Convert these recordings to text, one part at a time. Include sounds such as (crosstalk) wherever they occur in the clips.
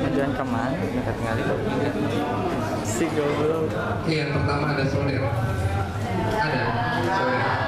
tujuan ke mana? Nggak tinggal itu. Si goblok. Iya, yang pertama ada solir. Ada soler.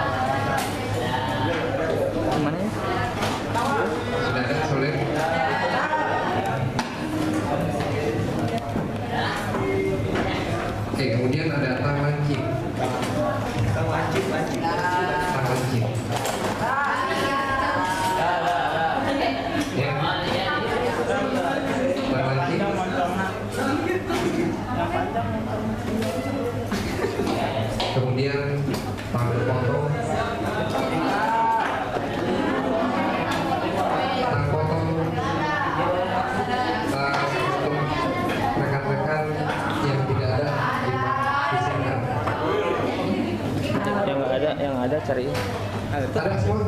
Terima semua.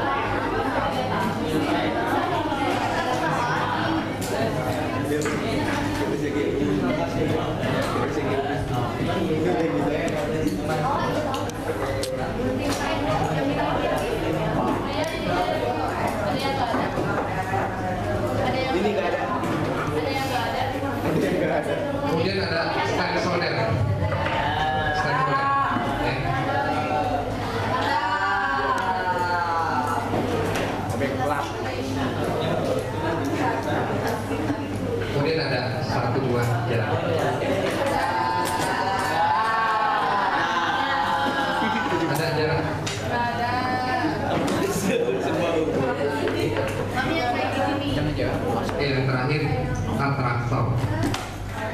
traktor.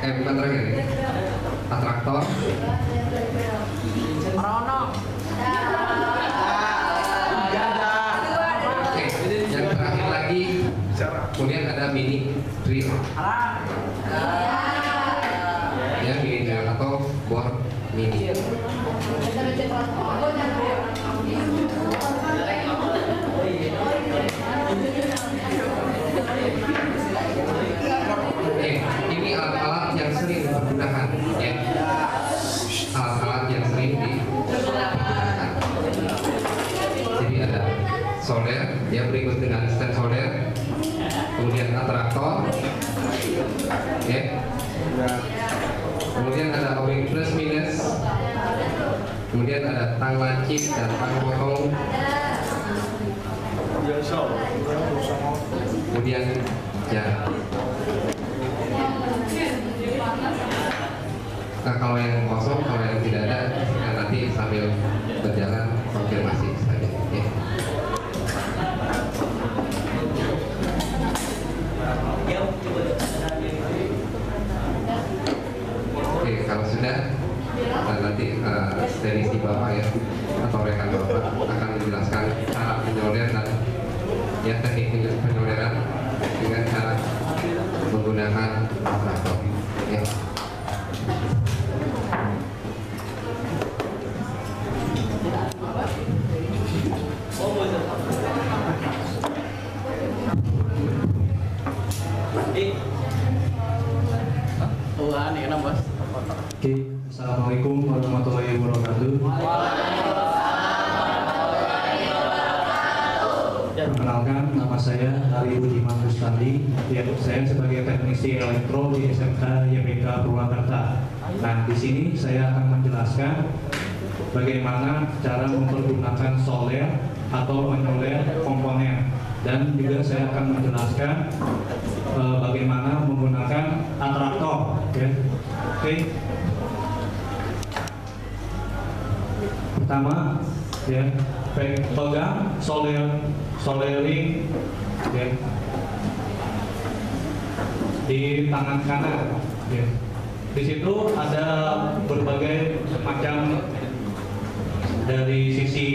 Eh bukan traktor ya? Traktor. Rono. Yang terakhir lagi kemudian ada mini trio datang lancip, dan potong. Kemudian ya. Nah kalau yang kosong, kalau yang tidak ada, ya nanti sambil berjalan atraktor ya. Oke. Pertama ya pe- pegang soler solering ya di tangan kanan ya. Di situ ada berbagai macam dari sisi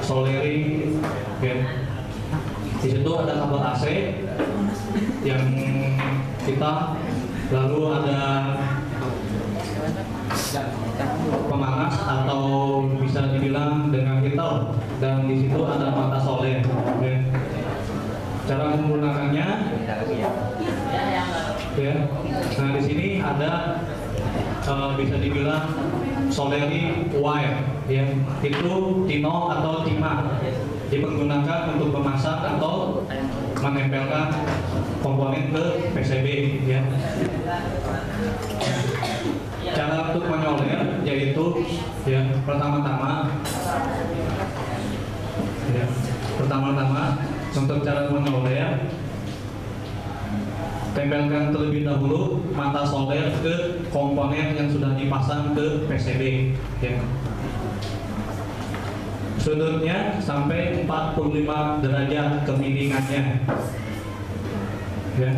solering ya. Di situ ada kabel AC yang kita lalu ada pemanas atau bisa dibilang dengan heater dan di situ ada mata soler. ya. Cara menggunakannya ya. Nah di sini ada eh, bisa dibilang soleri wire ya itu tino atau timah dipergunakan untuk memasang atau menempelkan komponen ke PCB ya cara untuk menyoler yaitu ya pertama-tama ya pertama-tama untuk cara menyoler tempelkan terlebih dahulu mata soler ke komponen yang sudah dipasang ke PCB ya. sudutnya sampai 45 derajat kemiringannya ya.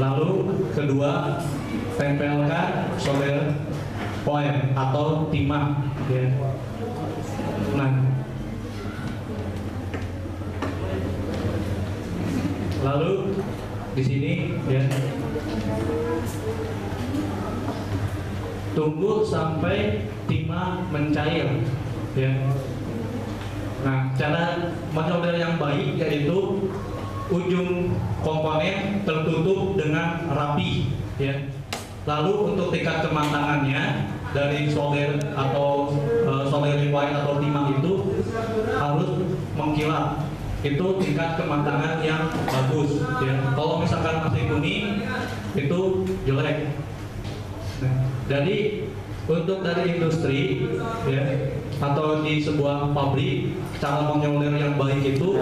lalu kedua tempelkan soler point atau timah ya. nah lalu di sini ya tunggu sampai timah mencair ya nah cara mensolder yang baik yaitu ujung komponen tertutup dengan rapi ya. Lalu untuk tingkat kematangannya dari solder atau uh, soldering wire atau timah itu harus mengkilat itu tingkat kematangan yang bagus ya. Kalau misalkan masih kuning itu jelek. Nah, jadi untuk dari industri ya atau di sebuah pabrik cara menyoler yang baik itu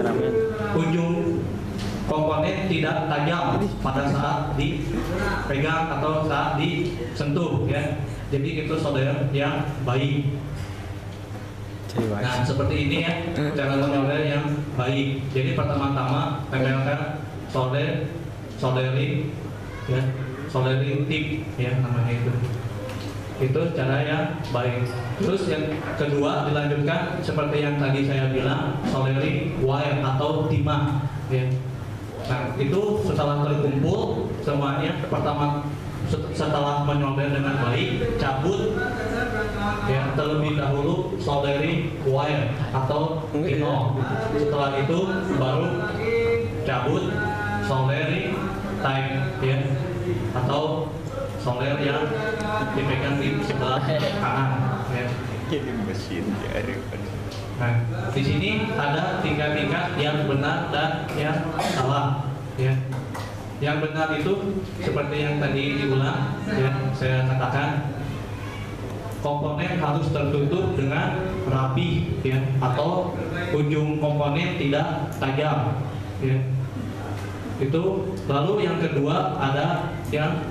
ujung komponen tidak tajam pada saat dipegang atau saat disentuh ya jadi itu solder yang baik Nah, seperti ini ya cara menyoler yang baik. Jadi pertama-tama tempelkan solder, soldering, ya, soldering tip ya namanya itu. Itu cara yang baik. Terus yang kedua dilanjutkan seperti yang tadi saya bilang soldering wire atau timah ya. Nah, itu setelah terkumpul semuanya pertama setelah menyolder dengan baik cabut ya terlebih dahulu soldering wire atau pino setelah itu baru cabut soldering type ya atau solder yang dipegang di sebelah kanan ya Jadi mesin ya. Nah, di sini ada tingkat-tingkat yang benar dan yang salah. Ya. Yang benar itu seperti yang tadi diulang, ya, saya katakan komponen harus tertutup dengan rapi, ya, atau ujung komponen tidak tajam. Ya. Itu lalu yang kedua ada yang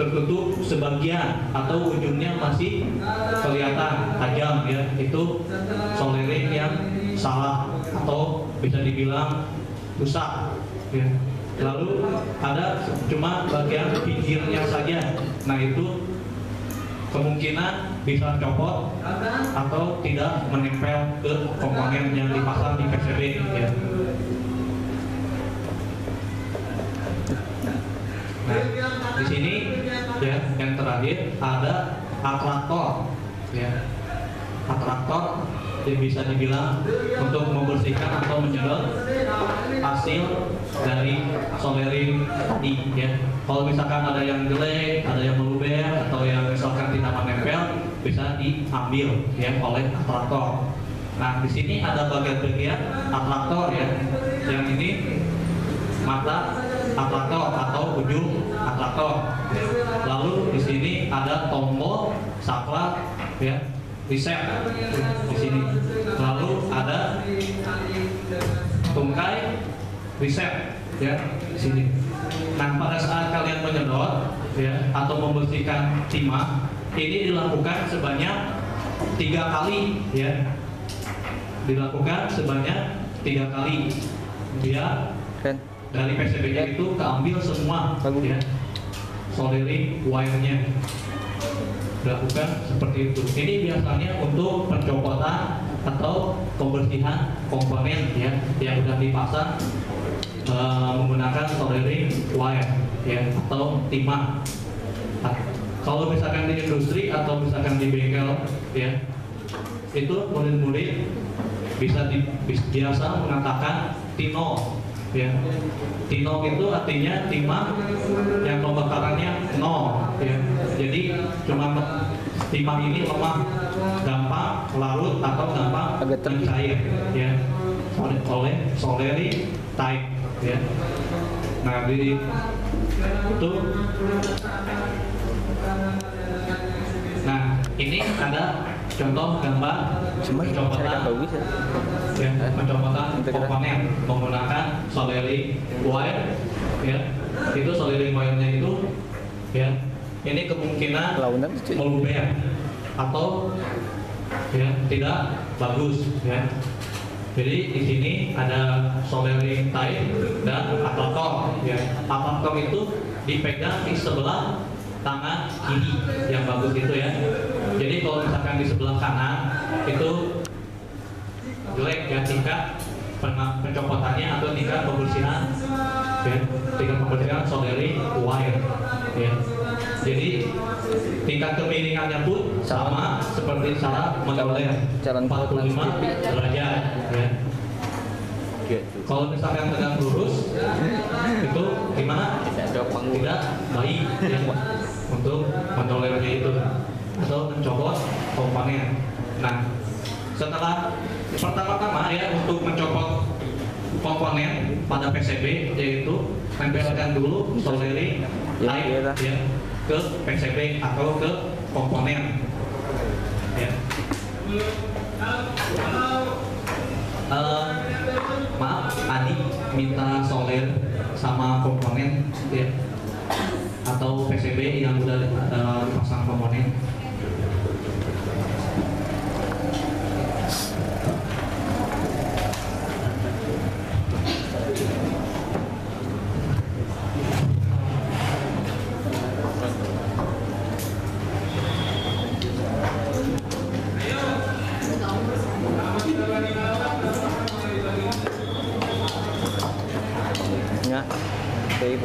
tertutup sebagian atau ujungnya masih kelihatan tajam ya. Itu soldering yang salah atau bisa dibilang rusak ya. Lalu ada cuma bagian pinggirnya saja. Nah itu kemungkinan bisa copot atau tidak menempel ke komponen yang dipasang di PCB ya. Nah, di sini yang terakhir ada atraktor ya. Atraktor yang bisa dibilang untuk membersihkan atau menyedot hasil dari soldering tadi ya. Kalau misalkan ada yang jelek, ada yang meluber atau yang misalkan tidak menempel bisa diambil ya oleh atraktor. Nah, di sini ada bagian-bagian atraktor ya. Yang ini mata atraktor atau ujung atraktor. Lalu di sini ada tombol saklar ya reset di sini. Lalu ada tungkai reset ya di sini. Nah pada saat kalian menyedot ya atau membersihkan timah ini dilakukan sebanyak tiga kali ya dilakukan sebanyak tiga kali dia Kan? Dari PCB-nya itu keambil semua ya. Soldering wire-nya. Dilakukan seperti itu. Ini biasanya untuk pencopotan atau pembersihan komponen ya yang sudah dipasang eh, menggunakan soldering wire ya atau timah. Nah, kalau misalkan di industri atau misalkan di bengkel ya itu murid-murid bisa di, biasa mengatakan tino ya. Tino itu artinya timah yang pembakarannya nol ya. Jadi cuma timah ini lemah gampang larut atau gampang mencair ya. Oleh oleh soldering type ya. Nah di itu. Nah ini ada contoh gambar Cuma pencopotan bagus ya. ya, komponen menggunakan soldering wire ya. Itu soldering wire-nya itu ya. Ini kemungkinan meluber atau ya tidak bagus ya. Jadi di sini ada soldering type dan atlator ya. Atlator itu dipegang di sebelah tangan kiri yang bagus itu ya jadi kalau misalkan di sebelah kanan itu jelek ya tingkat pen- pencopotannya atau tingkat pembersihan ya tingkat pembersihan soldering wire ya. Jadi tingkat kemiringannya pun sama seperti cara menoleh Jalan 45 derajat ya. Gitu. kalau misalkan tegak lurus itu gimana? Tidak baik ya untuk mentolernya itu atau mencopot komponen. Nah, setelah pertama-tama ya untuk mencopot komponen pada PCB yaitu tempelkan dulu soldering Ya, type iya lah. ya ke PCB atau ke komponen. Ya. Eh, maaf tadi minta solder sama komponen ya atau PCB yang udah eh, dipasang komponen Cây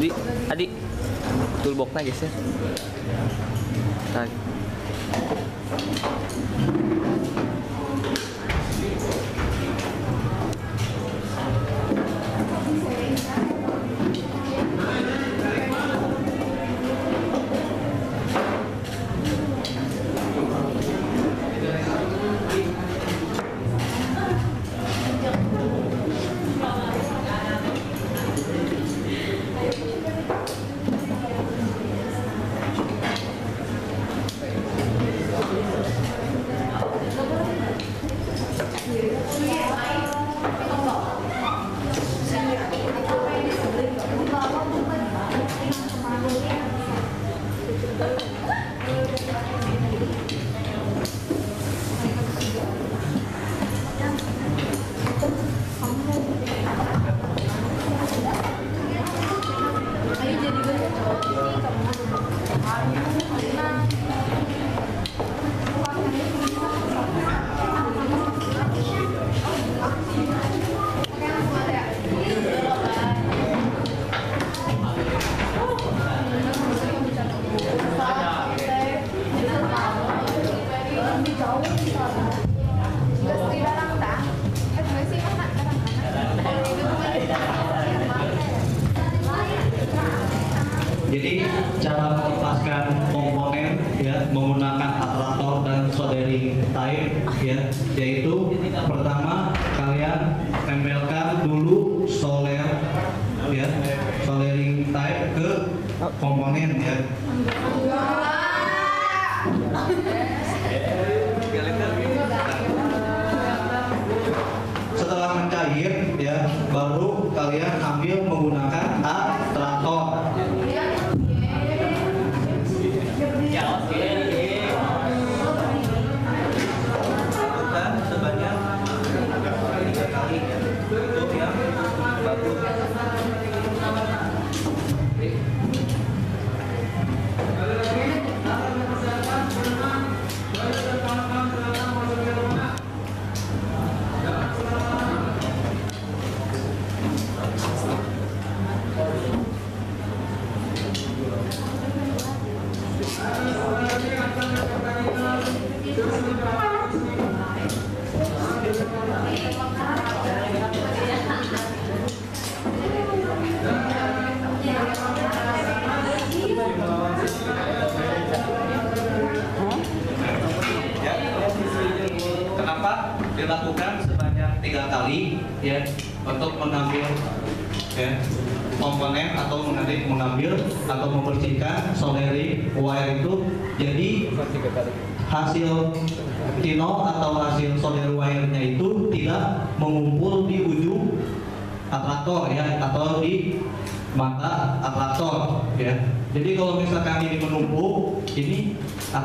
Di, Adi. Toolboxnya guys ya. Nah.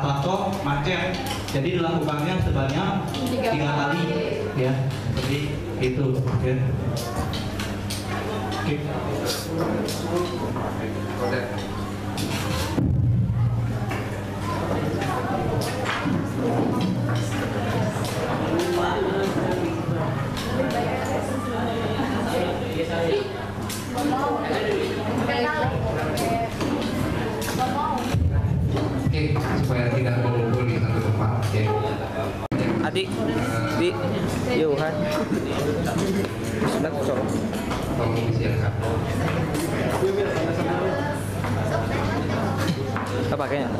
atau macet jadi dilakukannya sebanyak tiga kali ya seperti itu ya. Oke. Okay. apa kayaknya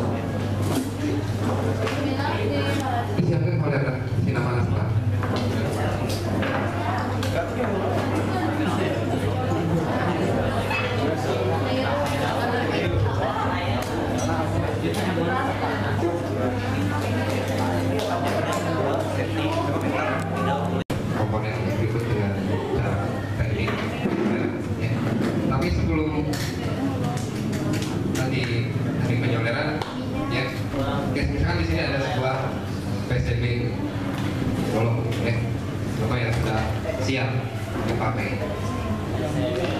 tapi sebelum nanti hari penyoleran ya, ya misalkan di sini ada sebuah PCB tolong eh, ya bapak yang sudah siap dipakai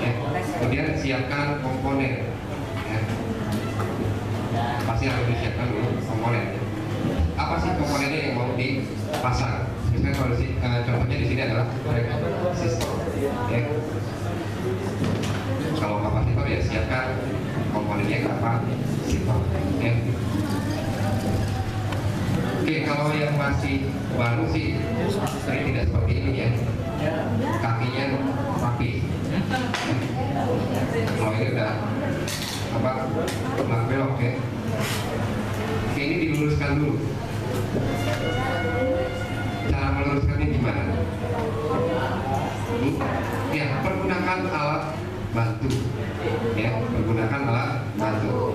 ya. kemudian siapkan komponen ya. pasti harus disiapkan dulu komponen apa sih komponennya yang mau dipasang misalnya kalau si eh, contohnya di sini adalah brake system ya Ya. Oke, kalau yang masih baru sih ini tidak seperti ini ya. Kakinya rapi. Kalau ini udah apa belak belok ya. Oke, ini diluruskan dulu. Cara meluruskannya gimana? Hmm? Ya, pergunakan alat bantu. Ya, pergunakan alat bantu. Ya,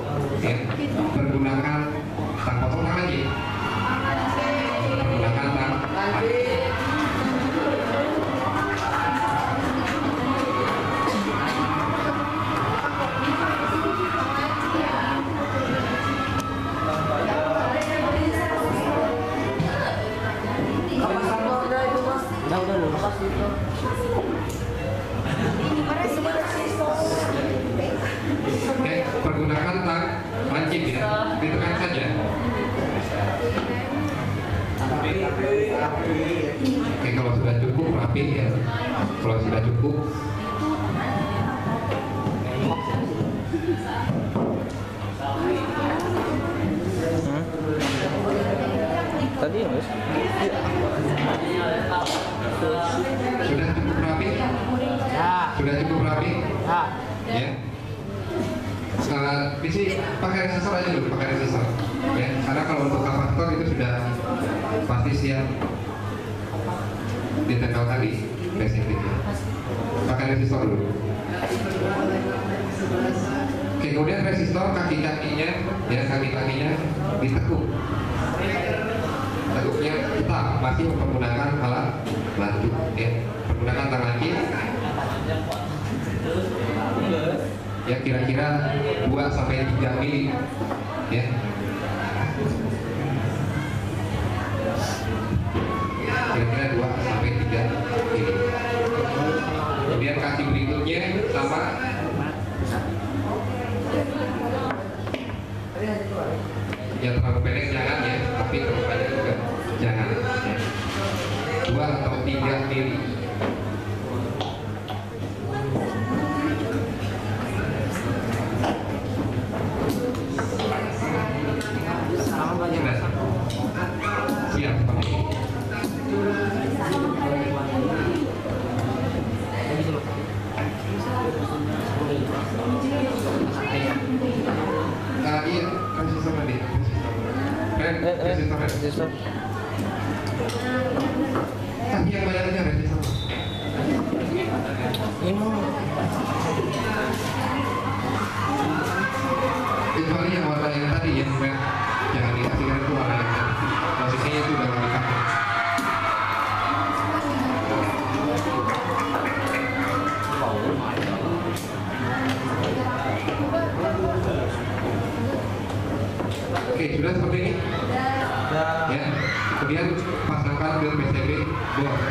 kemudian resistor kaki-kakinya, ya kaki-kakinya ditekuk. Tekuknya tetap masih menggunakan alat bantu, ya. Menggunakan tangan kiri. Ya kira-kira 2 sampai 3 mili, ya. Tapi yang banyak aja resistor. Ini Kecuali yang warna yang tadi yang merah. Kebetulan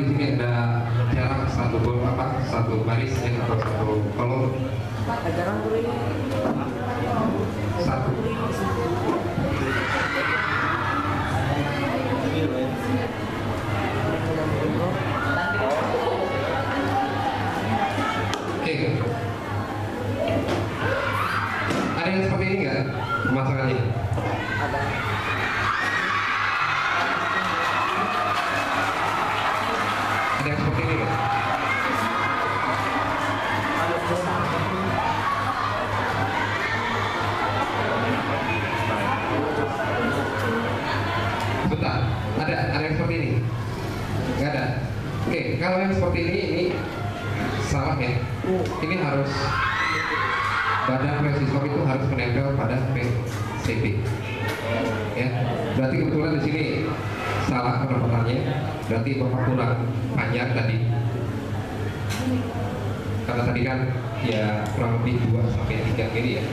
di sini ada jarak satu bol apa satu baris ya atau satu kolom satu. Berarti bapak kurang panjang tadi. Karena tadi kan ya kurang lebih 2 sampai 3 mili ya.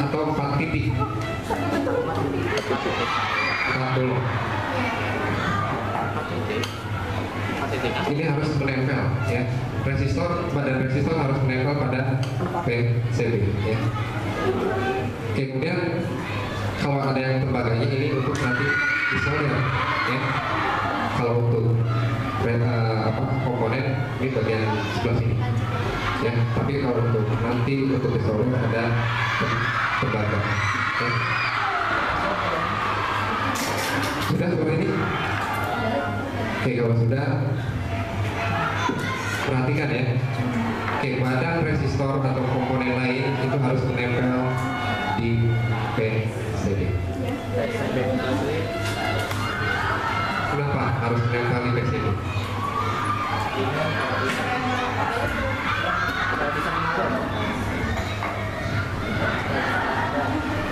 Atau empat titik empat dulu ini harus menempel ya resistor badan resistor harus menempel pada PCB ya. Kemudian kalau ada yang tembaganya ini untuk nanti isolder ya. Kalau untuk eh, apa komponen ini bagian sebelah sini ya. Tapi kalau untuk nanti untuk isolder ada tem- tembaga ya. sudah seperti ini? Oke kalau sudah perhatikan ya. Oke badan resistor atau komponen lain itu harus menempel di PCB kenapa harus menempel di PCB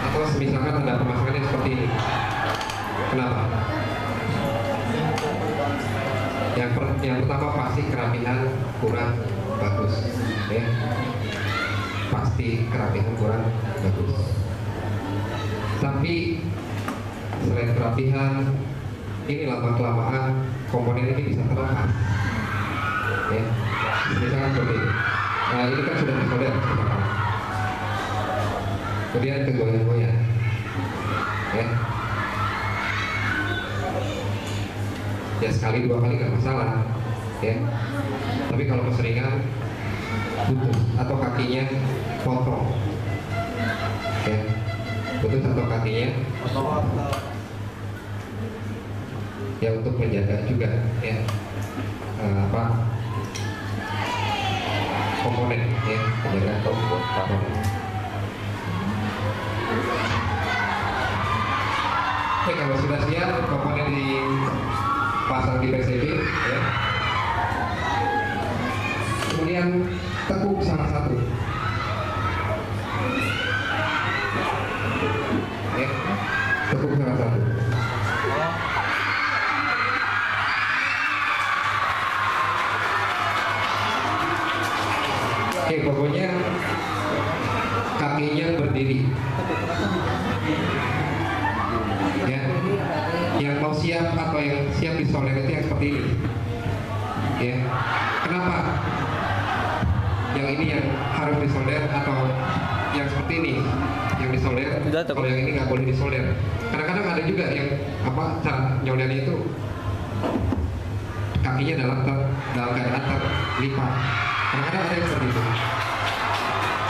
atau misalkan ada pemasangannya seperti ini. Kenapa? Yang per- yang pertama pasti kerapihan kurang bagus. Ya pasti kerapihan kurang bagus. Tapi selain kerapihan ini lama kelamaan komponen ini bisa terlepas. Ya misalkan seperti ini nah ini kan sudah disolder kemudian kegoyang-goyang ya. Ya sekali dua kali nggak masalah ya tapi kalau keseringan putus. Atau kakinya potong ya putus atau kakinya ya untuk menjaga juga ya. Eh, apa? Komponen ya. Menjaga komponen. Oke kalau sudah siap komponen dipasang di PCB ya. Yang siap disolder itu yang seperti ini. Ya, kenapa? Yang ini yang harus disolder atau yang seperti ini yang disolder? Kalau yang ini nggak boleh disolder. Kadang-kadang ada juga yang apa cara nyoldernya itu kakinya dalam ter, dalam keadaan terlipat. Kadang-kadang ada yang seperti itu.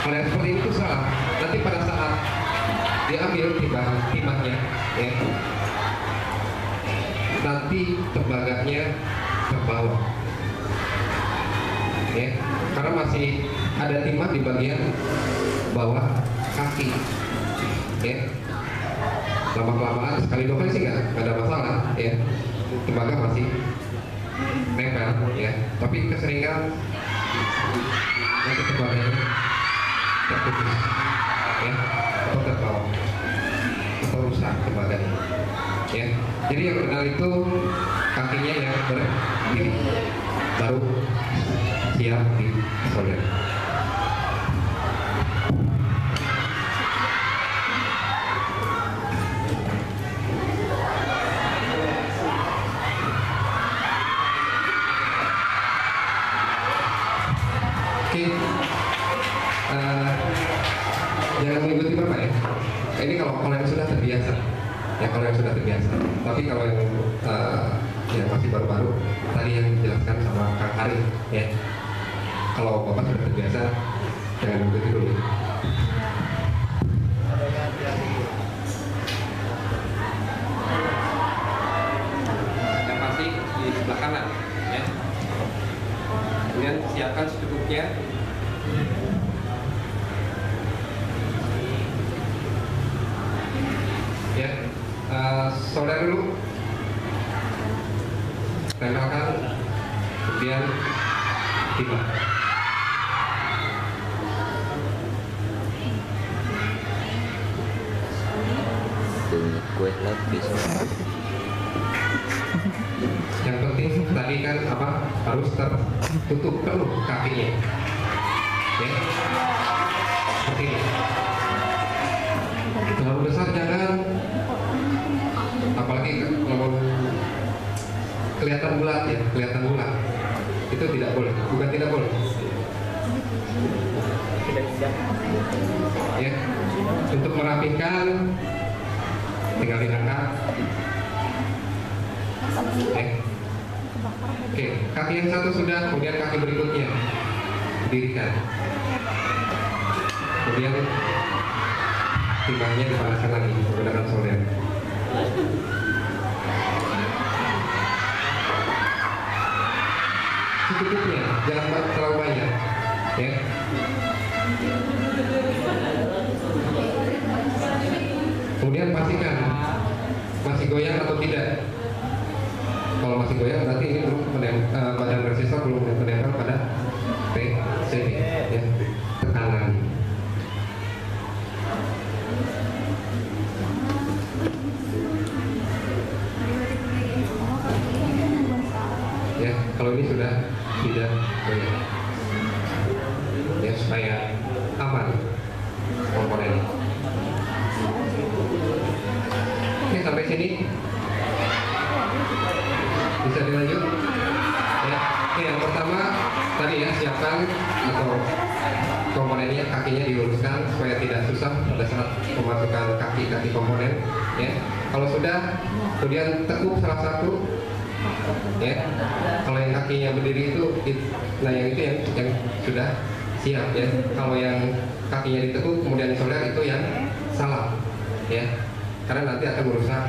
Kalau yang seperti itu salah. Nanti pada saat diambil timah timahnya, ya, nanti tembaganya terbawa. Ya, karena masih ada timah di bagian bawah kaki. Ya, lama kelamaan sekali dua kali sih nggak ada masalah, ya. Tembaga masih nempel, ya. Tapi keseringan nanti tembaganya terputus, ya, atau terbawa atau rusak tembaganya. Ya, jadi yang benar itu kakinya yang berdiri baru siap di. Tadi kan apa harus tertutup penuh kakinya. Ya. Seperti ini terlalu besar jangan apalagi kalau kelihatan bulat ya kelihatan bulat. Itu tidak boleh bukan tidak boleh. Ya. Untuk merapikan tinggal diangkat eh. Oke kaki yang satu sudah kemudian kaki berikutnya. Dirikan. Kemudian timbangnya dipanaskan lagi menggunakan solder. Secukupnya jangan terlalu banyak ya. Kemudian pastikan masih goyang atau tidak kalau masih goyang berarti eh, badan resistor belum menempel pada PCB ya. Tekanan. Ya kalau ini sudah tidak ya susah pada saat memasukkan kaki-kaki komponen ya. Kalau sudah kemudian tekuk salah satu ya. Kalau yang kakinya berdiri itu it- nah yang itu yang yang sudah siap ya. Kalau yang kakinya ditekuk kemudian disolder itu yang salah ya. Karena nanti akan merusak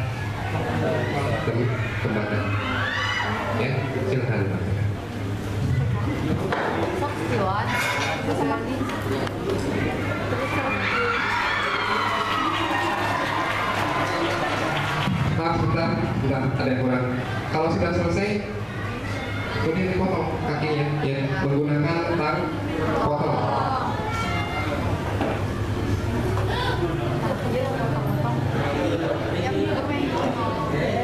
tem- tembakan ya. Silahkan Pak. Ada yang kurang. Kalau sudah selesai kemudian dipotong kakinya ya menggunakan tang potong.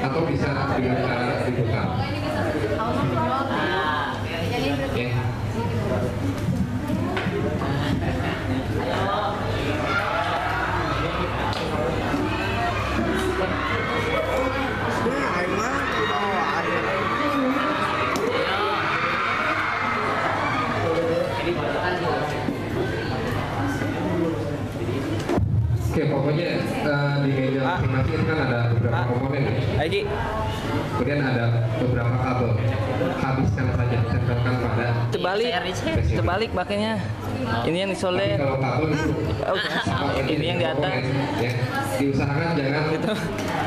Atau bisa dengan cara Kemudian ada beberapa kabel. Habiskan saja, tempelkan pada terbalik, terbalik makanya. Ini yang Tapi disolder. kalau kabel itu Oh, (laughs) (laughs) ini yang di atas. ya. Diusahakan jangan Itu,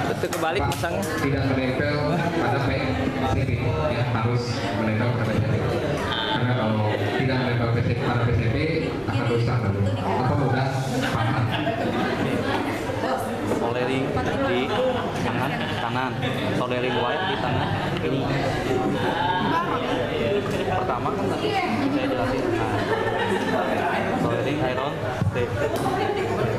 itu kebalik apa, pasangnya. tidak menempel pada PCB ya harus menempel pada PCB karena kalau tidak menempel PCB pada PCB akan rusak atau mudah patah Soldering di tangan kanan, soldering wire di tangan kiri. Pertama kan tadi saya jelasin, nah, iron. Tape